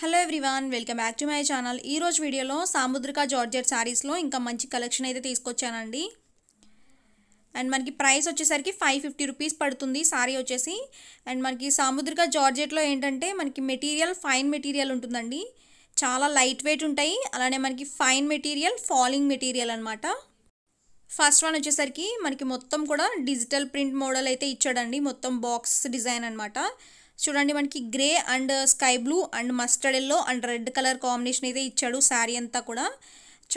Hello everyone welcome back to my channel. ఈరోజు వీడియోలో సాముద్రిక georgette శారీస్లో ఇంకా మంచి కలెక్షన్ అయితే తీసుకొచ్చానండి. అండ్ మనకి ప్రైస్ వచ్చేసరికి ఫైవ్ ఫిఫ్టీ రూపీస్ పడుతుంది శారీ వచ్చేసి. అండ్ మనకి సాముద్రిక జార్జెట్లో ఏంటంటే మనకి మెటీరియల్ ఫైన్ మెటీరియల్ ఉంటుందండి. చాలా లైట్ వెయిట్ ఉంటాయి. అలానే మనకి ఫైన్ మెటీరియల్ ఫాలింగ్ మెటీరియల్ అనమాట ఫస్ట్ వన్ వచ్చేసరికి మనకి మొత్తం కూడా డిజిటల్ ప్రింట్ మోడల్ అయితే ఇచ్చాడండి. మొత్తం బాక్స్ డిజైన్ అనమాట చూడండి మనకి grey and sky blue and mustard yellow and red colour combination అయితే ఇచ్చాడు శారీ అంతా కూడా.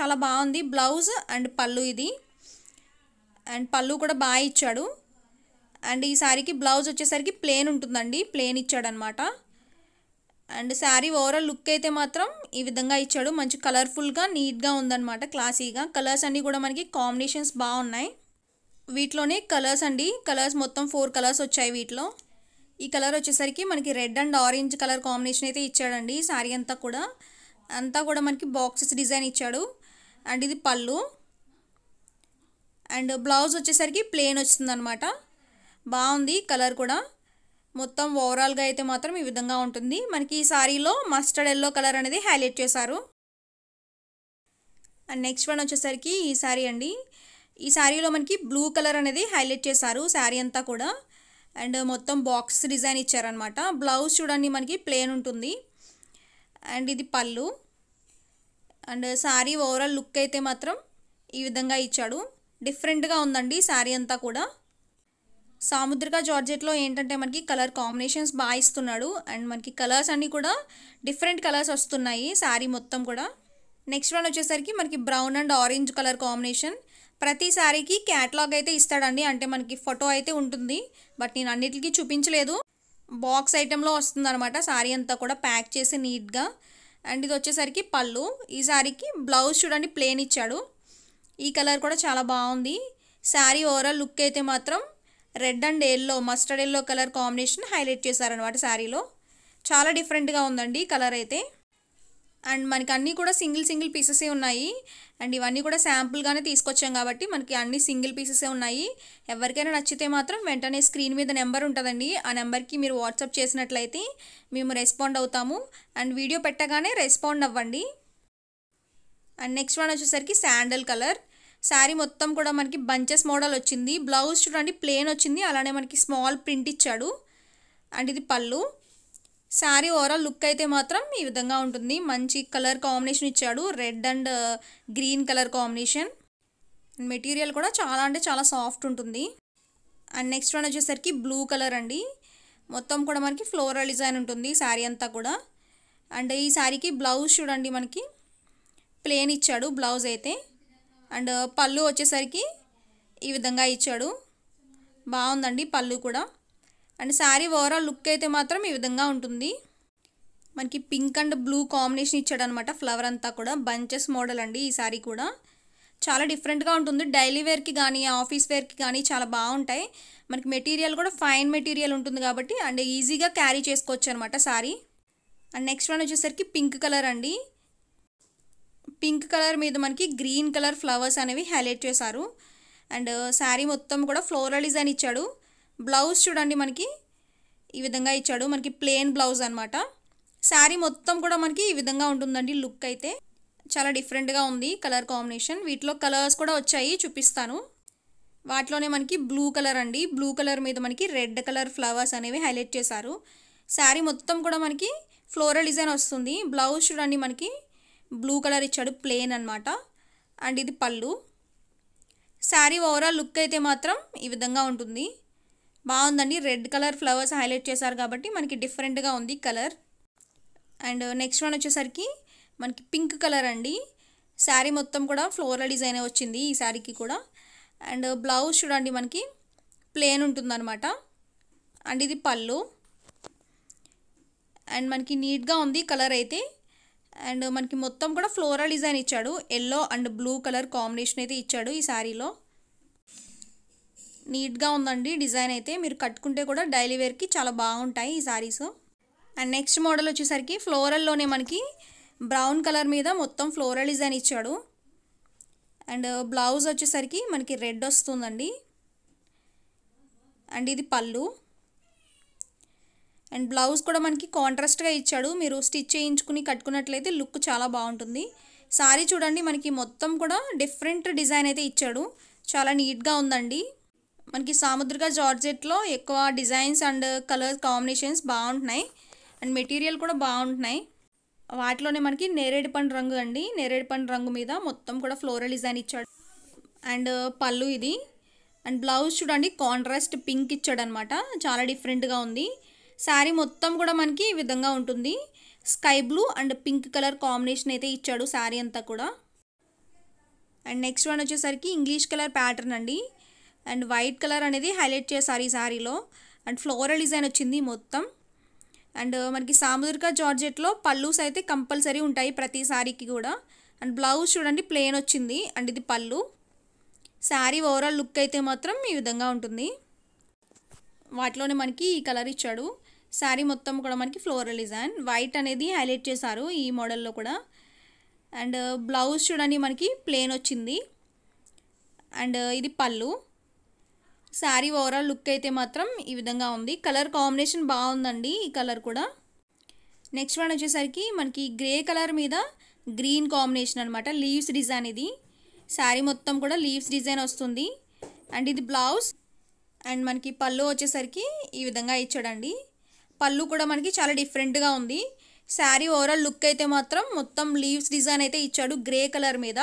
చాలా బాగుంది. బ్లౌజ్ అండ్ పళ్ళు ఇది. అండ్ పళ్ళు కూడా బాగా ఇచ్చాడు. అండ్ ఈ శారీకి బ్లౌజ్ వచ్చేసరికి ప్లేన్ ఉంటుందండి. ప్లేన్ ఇచ్చాడనమాట. అండ్ శారీ ఓవరాల్ లుక్ అయితే మాత్రం ఈ విధంగా ఇచ్చాడు. మంచి కలర్ఫుల్గా నీట్గా ఉందన్నమాట క్లాసీగా. కలర్స్ అన్నీ కూడా మనకి కాంబినేషన్స్ బాగున్నాయి. వీటిలోనే కలర్స్ అండి. కలర్స్ మొత్తం ఫోర్ కలర్స్ వచ్చాయి వీటిలో. ఈ కలర్ వచ్చేసరికి మనకి red and orange colour combination అయితే ఇచ్చాడండి. శారీ అంతా కూడా. అంతా కూడా మనకి బాక్సెస్ డిజైన్ ఇచ్చాడు. అండ్ ఇది పళ్ళు. అండ్ బ్లౌజ్ వచ్చేసరికి ప్లెయిన్ వస్తుందన్నమాట బాగుంది కలర్ కూడా. మొత్తం ఓవరాల్గా అయితే మాత్రం ఈ విధంగా ఉంటుంది. మనకి ఈ శారీలో మస్టర్డ్ ఎల్లో కలర్ అనేది హైలైట్ చేశారు. అండ్ నెక్స్ట్ వన్ వచ్చేసరికి ఈ శారీ అండి. ఈ శారీలో మనకి బ్లూ కలర్ అనేది హైలైట్ చేశారు. శారీ అంతా కూడా. అండ్ మొత్తం బాక్స్ డిజైన్ ఇచ్చారనమాట బ్లౌజ్ చూడండి మనకి ప్లేన్ ఉంటుంది. అండ్ ఇది పళ్ళు. అండ్ శారీ ఓవరాల్ లుక్ అయితే మాత్రం ఈ విధంగా ఇచ్చాడు. డిఫరెంట్గా ఉందండి శారీ అంతా కూడా. సాముద్రిక జార్జెట్లో ఏంటంటే మనకి కలర్ కాంబినేషన్స్ బాగా ఇస్తున్నాడు. అండ్ మనకి కలర్స్ అన్నీ కూడా డిఫరెంట్ కలర్స్ వస్తున్నాయి శారీ మొత్తం కూడా. నెక్స్ట్ వన్ వచ్చేసరికి మనకి brown and orange colour combination. ప్రతి శారీకి క్యాటలాగ్ అయితే ఇస్తాడండి. అంటే మనకి ఫోటో అయితే ఉంటుంది. బట్ నేను అన్నిటికీ చూపించలేదు. బాక్స్ ఐటెంలో వస్తుంది అనమాట శారీ అంతా కూడా ప్యాక్ చేసి నీట్గా అండ్ ఇది వచ్చేసరికి పళ్ళు. ఈ శారీకి బ్లౌజ్ చూడండి ప్లేన్ ఇచ్చాడు. ఈ కలర్ కూడా చాలా బాగుంది. శారీ ఓవరాల్ లుక్ అయితే మాత్రం red and yellow mustard yellow colour combination highlight చేశారనమాట శారీలో చాలా డిఫరెంట్గా ఉందండి కలర్ అయితే. అండ్ మనకి అన్నీ కూడా సింగిల్ సింగిల్ పీసెసే ఉన్నాయి. అండ్ ఇవన్నీ కూడా శాంపుల్గానే తీసుకొచ్చాం కాబట్టి మనకి అన్ని సింగిల్ పీసెసే ఉన్నాయి. ఎవరికైనా నచ్చితే మాత్రం వెంటనే స్క్రీన్ మీద నెంబర్ ఉంటుందండి. ఆ నెంబర్కి మీరు వాట్సాప్ చేసినట్లయితే మేము రెస్పాండ్ అవుతాము. అండ్ వీడియో పెట్టగానే రెస్పాండ్ అవ్వండి. అండ్ నెక్స్ట్ వన్ వచ్చేసరికి శాండల్ కలర్. శారీ మొత్తం కూడా మనకి బంచెస్ మోడల్ వచ్చింది. బ్లౌజ్ చూడండి ప్లేన్ వచ్చింది. అలానే మనకి స్మాల్ ప్రింట్ ఇచ్చాడు. అండ్ ఇది పళ్ళు. శారీ ఓవరాల్ లుక్ అయితే మాత్రం ఈ విధంగా ఉంటుంది. మంచి కలర్ కాంబినేషన్ ఇచ్చాడు. Red and green colour combination material కూడా చాలా అంటే చాలా సాఫ్ట్ ఉంటుంది. అండ్ నెక్స్ట్ వన్ వచ్చేసరికి బ్లూ కలర్ అండి. మొత్తం కూడా మనకి ఫ్లోరల్ డిజైన్ ఉంటుంది శారీ అంతా కూడా. అండ్ ఈ శారీకి బ్లౌజ్ చూడండి మనకి. ప్లేన్ ఇచ్చాడు బ్లౌజ్ అయితే. అండ్ uh, పళ్ళు వచ్చేసరికి ఈ విధంగా ఇచ్చాడు. బాగుందండి పళ్ళు కూడా. అండ్ శారీ ఓవరాల్ లుక్ అయితే మాత్రం ఈ విధంగా ఉంటుంది. మనకి పింక్ అండ్ బ్లూ కాంబినేషన్ ఇచ్చాడనమాట ఫ్లవర్ అంతా కూడా. బంచెస్ మోడల్ అండి ఈ శారీ కూడా. చాలా డిఫరెంట్గా ఉంటుంది. డైలీ వేర్కి కానీ ఆఫీస్ వేర్కి కానీ చాలా బాగుంటాయి. మనకి మెటీరియల్ కూడా ఫైన్ మెటీరియల్ ఉంటుంది కాబట్టి అండ్ ఈజీగా క్యారీ చేసుకోవచ్చు అనమాట శారీ. అండ్ నెక్స్ట్ వన్ వచ్చేసరికి పింక్ కలర్ అండి. పింక్ కలర్ మీద మనకి గ్రీన్ కలర్ ఫ్లవర్స్ అనేవి హైలైట్ చేశారు. అండ్ శారీ మొత్తం కూడా ఫ్లోరల్ డిజైన్ ఇచ్చాడు. బ్లౌజ్ చూడండి మనకి. ఈ విధంగా ఇచ్చాడు. మనకి ప్లెయిన్ బ్లౌజ్ అనమాట శారీ మొత్తం కూడా మనకి ఈ విధంగా ఉంటుందండి లుక్ అయితే. చాలా డిఫరెంట్గా ఉంది కలర్ కాంబినేషన్. వీటిలో కలర్స్ కూడా వచ్చాయి చూపిస్తాను. వాటిలోనే మనకి బ్లూ కలర్ అండి. బ్లూ కలర్ మీద మనకి రెడ్ కలర్ ఫ్లవర్స్ అనేవి హైలైట్ చేశారు. శారీ మొత్తం కూడా మనకి ఫ్లోరల్ డిజైన్ వస్తుంది. బ్లౌజ్ చూడండి మనకి. బ్లూ కలర్ ఇచ్చాడు ప్లెయిన్ అనమాట అండ్ ఇది పళ్ళు. శారీ ఓవరాల్ లుక్ అయితే మాత్రం ఈ విధంగా ఉంటుంది. బాగుందండి. రెడ్ కలర్ ఫ్లవర్స్ హైలైట్ చేశారు కాబట్టి మనకి డిఫరెంట్గా ఉంది కలర్. అండ్ నెక్స్ట్ వన్ వచ్చేసరికి మనకి పింక్ కలర్ అండి. శారీ మొత్తం కూడా ఫ్లోరల్ డిజైన్ వచ్చింది ఈ శారీకి కూడా. అండ్ బ్లౌజ్ చూడండి మనకి ప్లేన్ ఉంటుందన్నమాట. అండ్ ఇది పళ్ళు. అండ్ మనకి నీట్గా ఉంది కలర్ అయితే. అండ్ మనకి మొత్తం కూడా ఫ్లోరల్ డిజైన్ ఇచ్చాడు. Yellow and blue colour combination అయితే ఇచ్చాడు ఈ శారీలో. నీట్గా ఉందండి. డిజైన్ అయితే మీరు కట్టుకుంటే కూడా డైలీ వేర్కి చాలా బాగుంటాయి ఈ శారీస్ అండ్ నెక్స్ట్ మోడల్ వచ్చేసరికి ఫ్లోరల్లోనే మనకి బ్రౌన్ కలర్ మీద మొత్తం ఫ్లోరల్ డిజైన్ ఇచ్చాడు. అండ్ బ్లౌజ్ వచ్చేసరికి మనకి రెడ్ వస్తుందండి. అండ్ ఇది పళ్ళు. అండ్ బ్లౌజ్ కూడా మనకి కాంట్రాస్ట్గా ఇచ్చాడు. మీరు స్టిచ్ చేయించుకుని కట్టుకున్నట్లయితే లుక్ చాలా బాగుంటుంది. సారీ చూడండి మనకి మొత్తం కూడా డిఫరెంట్ డిజైన్ అయితే ఇచ్చాడు. చాలా నీట్గా ఉందండి. మనకి సాముద్రిక జార్జెట్లో ఎక్కువ డిజైన్స్ అండ్ కలర్ కాంబినేషన్స్ బాగుంటున్నాయి. అండ్ మెటీరియల్ కూడా బాగుంటున్నాయి. వాటిలోనే మనకి నేరేడు పండు రంగు అండి. నేరేడు పండు రంగు మీద మొత్తం కూడా ఫ్లోరల్ డిజైన్ ఇచ్చాడు. అండ్ పళ్ళు ఇది. అండ్ బ్లౌజ్ చూడండి కాంట్రాస్ట్ పింక్ ఇచ్చాడు అనమాట చాలా డిఫరెంట్గా ఉంది. శారీ మొత్తం కూడా మనకి ఈ విధంగా ఉంటుంది. Sky blue and pink colour combination అయితే ఇచ్చాడు శారీ అంతా కూడా. అండ్ నెక్స్ట్ వన్ వచ్చేసరికి ఇంగ్లీష్ కలర్ ప్యాటర్న్ అండి. అండ్ వైట్ కలర్ అనేది హైలైట్ చేశారు ఈ శారీలో అండ్ ఫ్లోరల్ డిజైన్ వచ్చింది మొత్తం. అండ్ మనకి సాముద్రిక జార్జెట్లో పళ్ళుస్ అయితే కంపల్సరీ ఉంటాయి ప్రతి శారీకి కూడా. అండ్ బ్లౌజ్ చూడండి ప్లెయిన్ వచ్చింది. అండ్ ఇది పళ్ళు. శారీ ఓవరాల్ లుక్ అయితే మాత్రం ఈ విధంగా ఉంటుంది. వాటిలోనే మనకి ఈ కలర్ ఇచ్చాడు. శారీ మొత్తం కూడా మనకి ఫ్లోరల్ డిజైన్. వైట్ అనేది హైలైట్ చేశారు ఈ మోడల్లో కూడా. అండ్ బ్లౌజ్ చూడండి మనకి ప్లెయిన్ వచ్చింది. అండ్ ఇది పళ్ళు. శారీ ఓవరాల్ లుక్ అయితే మాత్రం ఈ విధంగా ఉంది. కలర్ కాంబినేషన్ బాగుందండి ఈ కలర్ కూడా. నెక్స్ట్ వన్ వచ్చేసరికి మనకి గ్రే కలర్ మీద గ్రీన్ కాంబినేషన్ అనమాట లీవ్స్ డిజైన్ ఇది. శారీ మొత్తం కూడా లీవ్స్ డిజైన్ వస్తుంది. అండ్ ఇది బ్లౌజ్. అండ్ మనకి పళ్ళు వచ్చేసరికి ఈ విధంగా ఇచ్చాడండి. పళ్ళు కూడా మనకి చాలా డిఫరెంట్గా ఉంది. శారీ ఓవరాల్ లుక్ అయితే మాత్రం మొత్తం లీవ్స్ డిజైన్ అయితే ఇచ్చాడు గ్రే కలర్ మీద.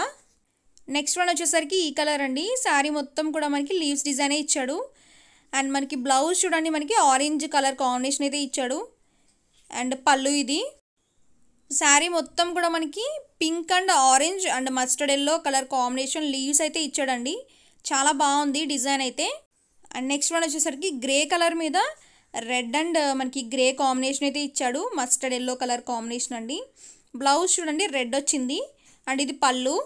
నెక్స్ట్ వన్ వచ్చేసరికి ఈ కలర్ అండి. శారీ మొత్తం కూడా మనకి లీవ్స్ డిజైనే ఇచ్చాడు. అండ్ మనకి బ్లౌజ్ చూడండి మనకి ఆరెంజ్ కలర్ కాంబినేషన్ అయితే ఇచ్చాడు. అండ్ పళ్ళు ఇది. శారీ మొత్తం కూడా మనకి pink and orange and mustard yellow colour combination leaves అయితే ఇచ్చాడండి. చాలా బాగుంది డిజైన్ అయితే. అండ్ నెక్స్ట్ వన్ వచ్చేసరికి గ్రే కలర్ మీద రెడ్ అండ్ uh, మనకి గ్రే కాంబినేషన్ అయితే ఇచ్చాడు. మస్టర్డ్ ఎల్లో కలర్ కాంబినేషన్ అండి. బ్లౌజ్ చూడండి రెడ్ వచ్చింది. అండ్ ఇది పళ్ళు.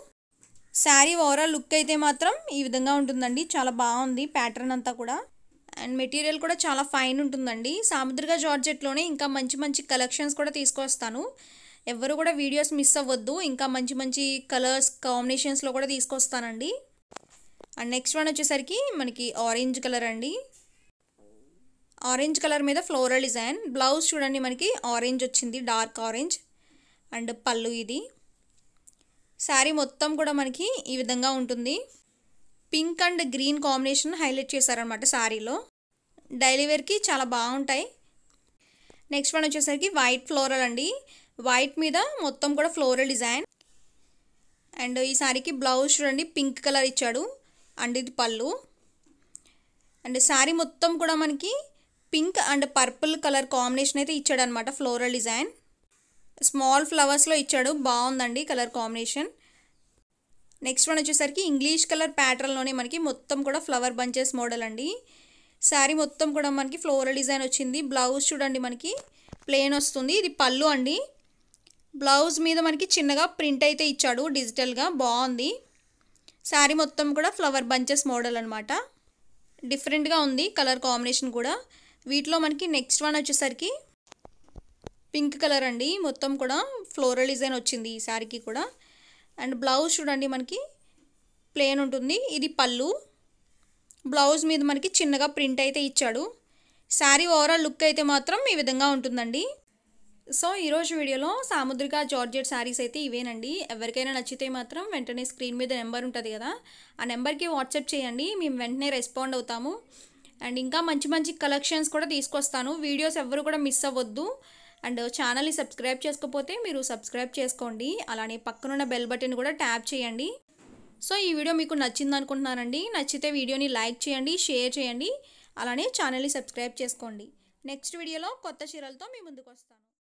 శారీ ఓవరాల్ లుక్ అయితే మాత్రం ఈ విధంగా ఉంటుందండి. చాలా బాగుంది ప్యాటర్న్ అంతా కూడా. అండ్ మెటీరియల్ కూడా చాలా ఫైన్ ఉంటుందండి. సాముద్రిక జార్జెట్లోనే ఇంకా మంచి మంచి కలెక్షన్స్ కూడా తీసుకొస్తాను. ఎవరు కూడా వీడియోస్ మిస్ అవ్వద్దు. ఇంకా మంచి మంచి కలర్స్ కాంబినేషన్స్లో కూడా తీసుకొస్తానండి. అండ్ నెక్స్ట్ వన్ వచ్చేసరికి మనకి ఆరెంజ్ కలర్ అండి. ఆరెంజ్ కలర్ మీద ఫ్లోరల్ డిజైన్. బ్లౌజ్ చూడండి మనకి ఆరెంజ్ వచ్చింది డార్క్ ఆరెంజ్. అండ్ పళ్ళు ఇది. శారీ మొత్తం కూడా మనకి ఈ విధంగా ఉంటుంది. Pink and green combination highlight చేశారనమాట శారీలో. డైలీ వేర్కి చాలా బాగుంటాయి. నెక్స్ట్ వన్ వచ్చేసరికి వైట్ ఫ్లోరల్ అండి. వైట్ మీద మొత్తం కూడా ఫ్లోరల్ డిజైన్. అండ్ ఈ శారీకి బ్లౌజ్ చూడండి పింక్ కలర్ ఇచ్చాడు. అండ్ ఇది పళ్ళు. అండ్ శారీ మొత్తం కూడా మనకి pink and purple colour combination అయితే ఇచ్చాడనమాట ఫ్లోరల్ డిజైన్. స్మాల్ ఫ్లవర్స్లో ఇచ్చాడు. బాగుందండి కలర్ కాంబినేషన్. నెక్స్ట్ వన్ వచ్చేసరికి ఇంగ్లీష్ కలర్ ప్యాటర్న్లోనే మనకి మొత్తం కూడా ఫ్లవర్ బంచెస్ మోడల్ అండి. శారీ మొత్తం కూడా మనకి ఫ్లోరల్ డిజైన్ వచ్చింది. బ్లౌజ్ చూడండి మనకి ప్లెయిన్ వస్తుంది. ఇది పళ్ళు అండి. బ్లౌజ్ మీద మనకి చిన్నగా ప్రింట్ అయితే ఇచ్చాడు. డిజిటల్గా బాగుంది. శారీ మొత్తం కూడా ఫ్లవర్ బంచెస్ మోడల్ అనమాట డిఫరెంట్గా ఉంది కలర్ కాంబినేషన్ కూడా. వీటిలో మనకి నెక్స్ట్ వన్ వచ్చేసరికి పింక్ కలర్ అండి. మొత్తం కూడా ఫ్లోరల్ డిజైన్ వచ్చింది ఈ శారీకి కూడా. అండ్ బ్లౌజ్ చూడండి మనకి ప్లెయిన్ ఉంటుంది. ఇది పళ్ళు. బ్లౌజ్ మీద మనకి చిన్నగా ప్రింట్ అయితే ఇచ్చాడు. శారీ ఓవరాల్ లుక్ అయితే మాత్రం ఈ విధంగా ఉంటుందండి. సో ఈరోజు వీడియోలో సాముద్రిక జార్జెట్ శారీస్ అయితే ఇవేనండి. ఎవరికైనా నచ్చితే మాత్రం వెంటనే స్క్రీన్ మీద నెంబర్ ఉంటుంది కదా ఆ నెంబర్కి వాట్సాప్ చేయండి. మేము వెంటనే రెస్పాండ్ అవుతాము. అండ్ ఇంకా మంచి మంచి కలెక్షన్స్ కూడా తీసుకొస్తాను. వీడియోస్ ఎవరు కూడా మిస్ అవ్వద్దు. అండ్ ఛానల్ని సబ్స్క్రైబ్ చేసుకోకపోతే మీరు సబ్స్క్రైబ్ చేసుకోండి. అలానే పక్కనున్న బెల్ బటన్ కూడా ట్యాప్ చేయండి. సో ఈ వీడియో మీకు నచ్చింది అనుకుంటున్నానండి నచ్చితే వీడియోని లైక్ చేయండి షేర్ చేయండి. అలానే ఛానల్ని సబ్స్క్రైబ్ చేసుకోండి. నెక్స్ట్ వీడియోలో కొత్త చీరలతో మీ ముందుకు వస్తాను